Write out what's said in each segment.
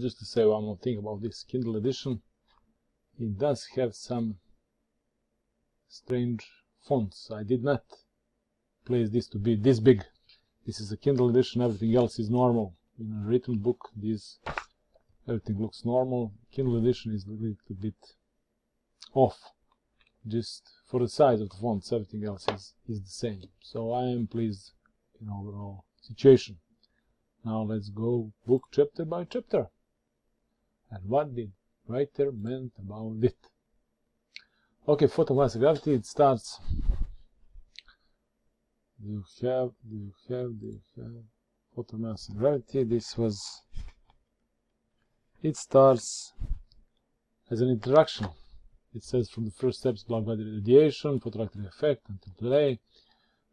just to say one more thing about this Kindle edition. It does have some strange fonts. I did not place this to be this big. This is a Kindle edition, everything else is normal. In a written book, this everything looks normal. Kindle edition is a little bit off. Just for the size of the fonts, everything else is, is the same. So I am pleased in overall situation. Now let's go book chapter by chapter. And what did writer meant about it? Okay, photon mass gravity, it starts. Do you have, do you have, do you have photon mass gravity? This was, it starts as an introduction. It says from the first steps, black body radiation, photoelectric effect until today.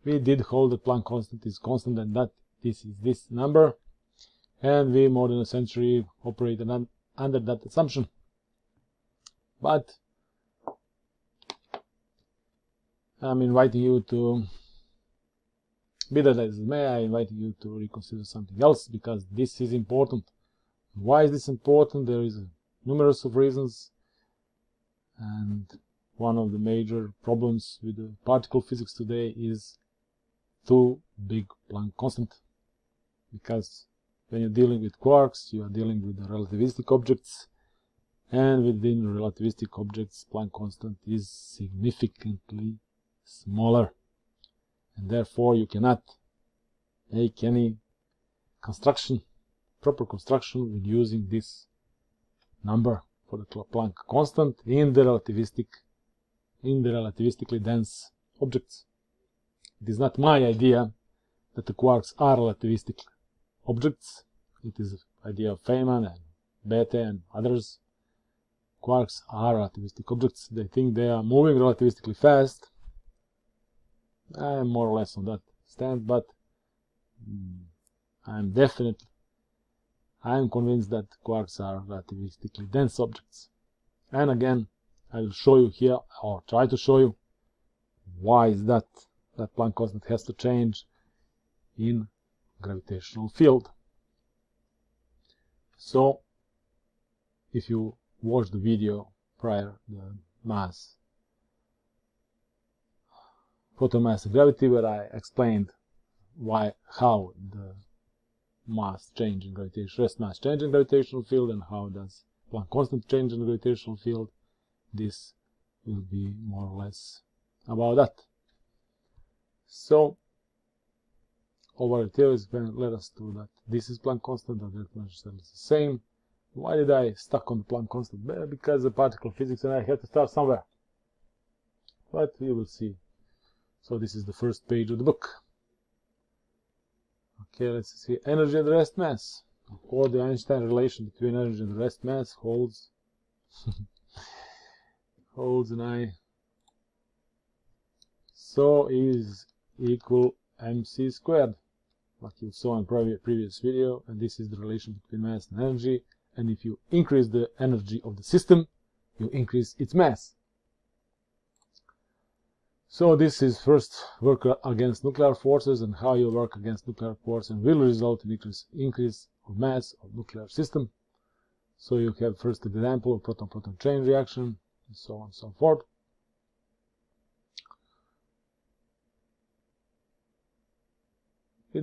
We did hold that Planck constant is constant and that this is this number. And we more than a century operated under that assumption. But I'm inviting you to be that as may, I invite you to reconsider something else because this is important. Why is this important? There is numerous of reasons and one of the major problems with the particle physics today is too big Planck constant because when you're dealing with quarks you are dealing with relativistic objects. And within relativistic objects Planck constant is significantly smaller. And therefore you cannot make any construction proper construction with using this number for the Planck constant in the relativistic in the relativistically dense objects. It is not my idea that the quarks are relativistic objects. It is idea of Feynman and Bethe and others. Quarks are relativistic objects. They think they are moving relativistically fast. I am more or less on that stand, but mm, I am definitely I am convinced that quarks are relativistically dense objects. And again, I will show you here, or try to show you, why is that that Planck constant has to change in gravitational field. So, if you watch the video prior, the mass, photon mass and gravity, where I explained why, how the mass change in gravitational rest mass change in gravitational field and how does Planck constant change in gravitational field this will be more or less about that so over is going to let us do that this is Planck constant and that is the same. Why did I stuck on the Planck constant because the particle physics and I had to start somewhere. But we will see. So this is the first page of the book. Okay, let's see. Energy and rest mass. Or the Einstein relation between energy and rest mass holds. Holds an I. So is equal mc squared, like you saw in previous video, and this is the relation between mass and energy. And if you increase the energy of the system, you increase its mass. So this is first work against nuclear forces and how you work against nuclear force and will result in increase, increase of mass of nuclear system. So you have first example of proton-proton chain reaction and so on and so forth.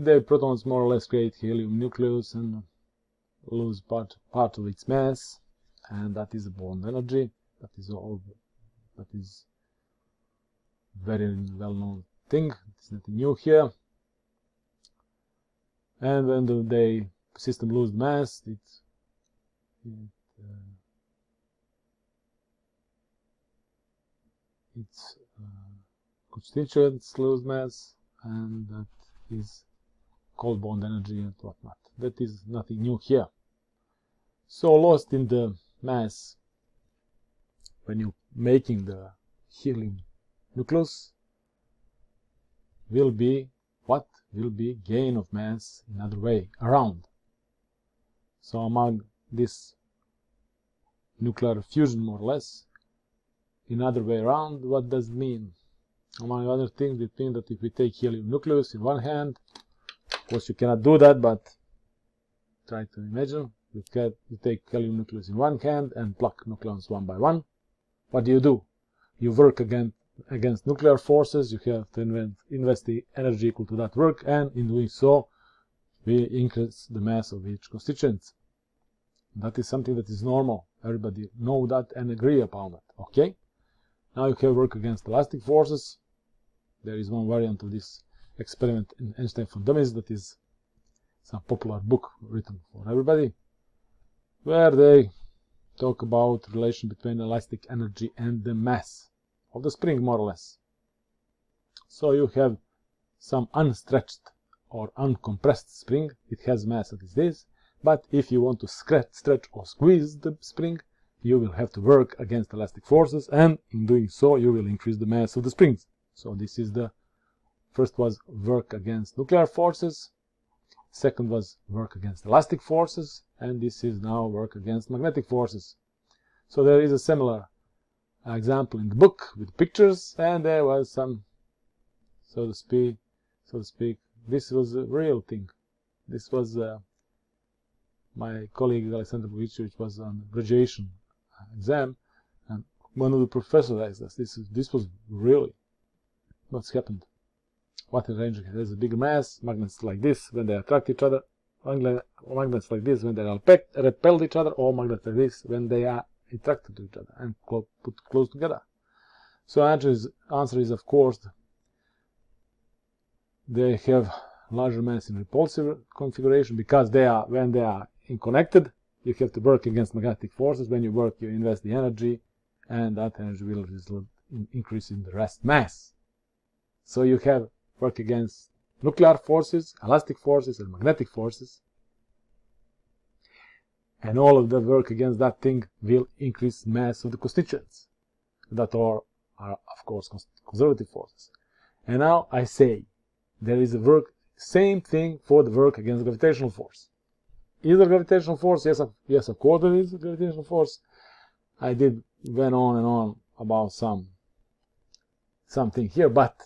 The protons more or less create helium nucleus and lose part, part of its mass and that is a bond energy. That is all that is very well-known thing. It's nothing new here. And when the system loses mass, it, it uh, its uh, constituents lose mass, and that is called bond energy and whatnot. That is nothing new here. So lost in the mass when you're making the helium nucleus will be what will be gain of mass in other way around so among this nuclear fusion more or less in other way around what does it mean among other things it means that if we take helium nucleus in one hand of course you cannot do that but try to imagine You, get, you take helium nucleus in one hand and pluck nucleons one by one. What do you do? You work again against nuclear forces. You have to invent, invest the energy equal to that work, and in doing so, we increase the mass of each constituent. That is something that is normal. Everybody know that and agree upon that. Okay. Now you have work against elastic forces. There is one variant of this experiment in Einstein for Dummies that is some popular book written for everybody, where they talk about relation between elastic energy and the mass of the spring, more or less. So you have some unstretched or uncompressed spring. It has mass as this, but if you want to stretch, stretch or squeeze the spring, you will have to work against elastic forces, and in doing so, you will increase the mass of the springs. So this is the first was work against nuclear forces, Second was work against elastic forces, and this is now work against magnetic forces. So there is a similar example in the book with pictures, and there was some, so to speak, so to speak, this was a real thing. This was uh, my colleague Alexander which was on graduation exam, and one of the professors asked us, this, is, this was really what's happened. What energy has a big mass, magnets like this when they attract each other, magnets like this when they repel each other, or magnets like this when they are attracted to each other and put close together. So answer is, answer is of course they have larger mass in repulsive configuration because they are when they are connected you have to work against magnetic forces when you work you invest the energy and that energy will result in increase in the rest mass so you have work against nuclear forces, elastic forces, and magnetic forces. And all of the work against that thing will increase mass of the constituents that are, are of course, conservative forces. And now I say there is a work, same thing for the work against gravitational force. Is there gravitational force? Yes, of, yes, of course there is gravitational force. I did went on and on about some something here, but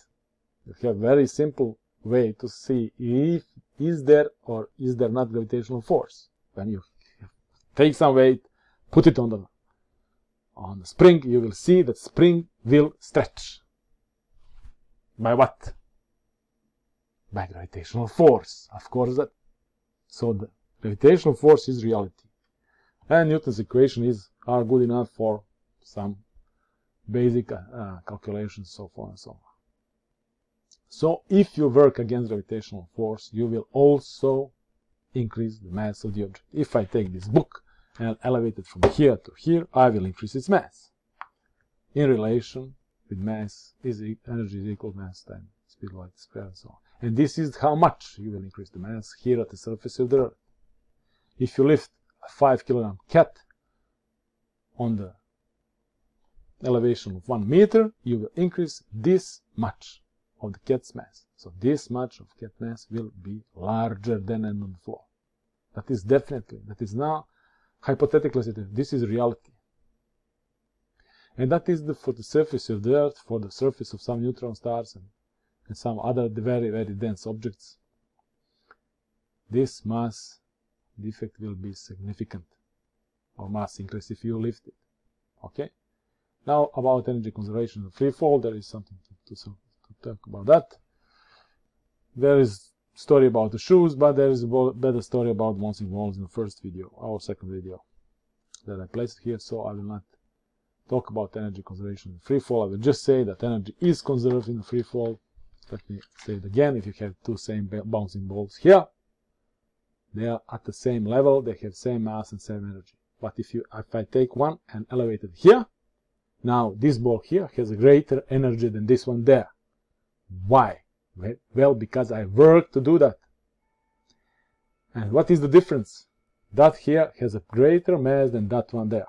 have very simple way to see if is there or is there not gravitational force. When you take some weight, put it on the on the spring, you will see that spring will stretch. By what? By gravitational force. Of course that. So the gravitational force is reality. And Newton's equation is are good enough for some basic uh, calculations, so forth and so on. So if you work against gravitational force, you will also increase the mass of the object. If I take this book and elevate it from here to here, I will increase its mass. In relation with mass is energy is equal mass times speed light squared and so on. And this is how much you will increase the mass here at the surface of the Earth. If you lift a 5 kilogram cat on the elevation of 1 meter, you will increase this much of the cat's mass. So this much of cat mass will be larger than on the floor. That is definitely, that is now hypothetically. This is reality. And that is the, for the surface of the Earth, for the surface of some neutron stars and, and some other very, very dense objects. This mass defect will be significant, or mass increase if you lift it. Okay? Now about energy conservation free fall, there is something to, to, talk about that. There is story about the shoes, but there is a better story about bouncing balls in the first video, our second video that I placed here, so I will not talk about energy conservation in free fall. I will just say that energy is conserved in the free fall. Let me say it again. If you have two same bouncing balls here, they are at the same level, they have same mass and same energy. But if you if I take one and elevate it here, now this ball here has a greater energy than this one there. Why? Well, because I work to do that. And what is the difference? That here has a greater mass than that one there.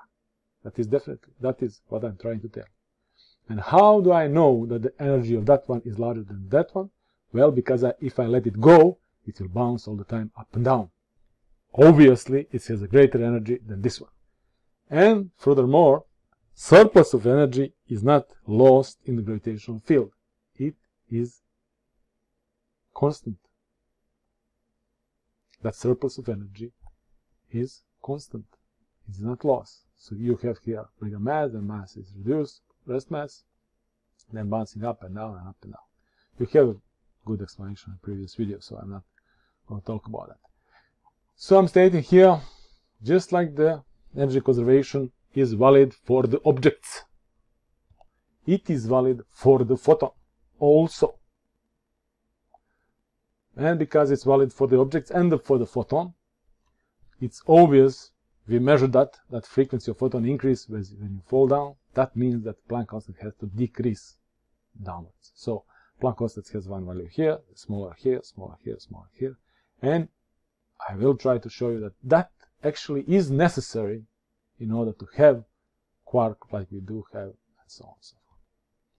That is definitely, that is what I'm trying to tell. And how do I know that the energy of that one is larger than that one? Well, because I, if I let it go, it will bounce all the time up and down. Obviously, it has a greater energy than this one. And furthermore, surplus of energy is not lost in the gravitational field is constant. That surplus of energy is constant. It's not lost. So you have here bigger mass, the mass is reduced, rest mass, then bouncing up and down and up and down. You have a good explanation in previous video, so I'm not going to talk about that. So I'm stating here, just like the energy conservation is valid for the objects, it is valid for the photon also. And because it's valid for the objects and for the photon, it's obvious we measure that, that frequency of photon increase when you fall down. That means that Planck constant has to decrease downwards. So Planck constant has one value here, smaller here, smaller here, smaller here. And I will try to show you that that actually is necessary in order to have quark like we do have and so on and so forth.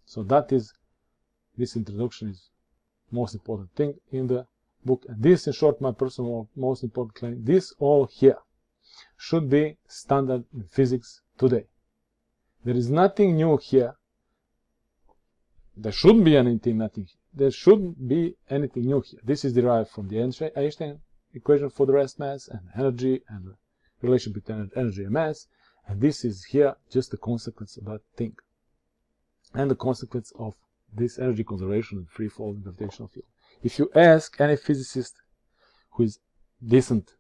So that is, this introduction is most important thing in the book. And this, in short, my personal most important claim, this all here should be standard in physics today. There is nothing new here. There shouldn't be anything, nothing. There shouldn't be anything new here. This is derived from the Einstein equation for the rest mass and energy and the relation between energy and mass. And this is here just the consequence of that thing. And the consequence of this energy conservation and free falling gravitational field. If you ask any physicist who is decent,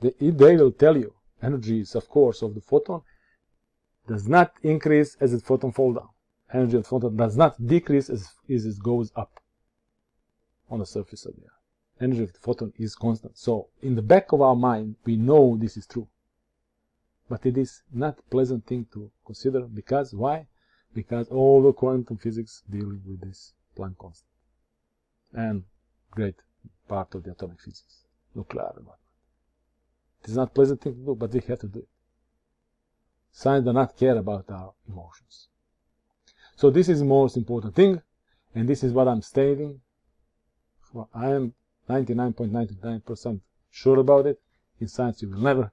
they, they will tell you energy is of course of the photon does not increase as the photon fall down. Energy of the photon does not decrease as, as it goes up on the surface of the earth. Energy of the photon is constant. So in the back of our mind, we know this is true. But it is not pleasant thing to consider because why? Because all the quantum physics dealing with this Planck constant. And great part of the atomic physics, nuclear environment. It is not a pleasant thing to do, but we have to do it. Science does not care about our emotions. So this is the most important thing, and this is what I'm stating. I am 99.99% sure about it. In science, you will never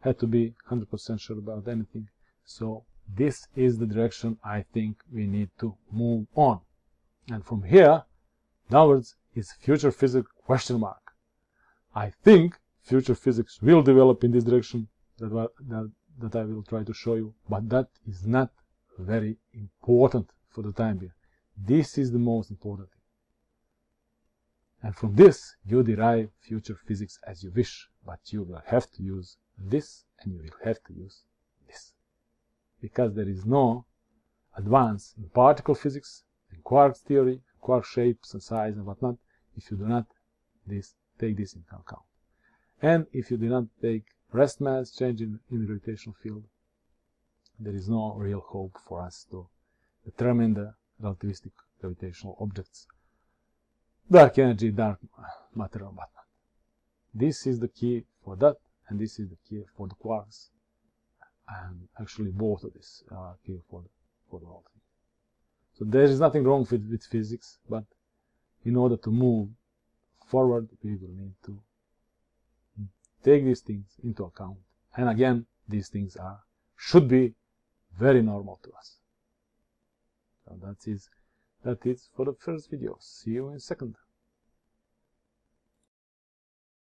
have to be 100% sure about anything. So this is the direction I think we need to move on. And from here downwards is future physics question mark. I think future physics will develop in this direction that, that, that I will try to show you, but that is not very important for the time being. This is the most important thing. And from this, you derive future physics as you wish, but you will have to use this and you will have to use. Because there is no advance in particle physics, in quark theory, quark shapes and size and whatnot, if you do not this, take this into account. And if you do not take rest mass change in, in the gravitational field, there is no real hope for us to determine the relativistic gravitational objects, dark energy, dark matter, and whatnot. This is the key for that, and this is the key for the quarks. And actually, both of these are uh, key for the, for the whole thing. So there is nothing wrong with, with physics, but in order to move forward, we will need to take these things into account. And again, these things are should be very normal to us. So that is that is for the first video. See you in second.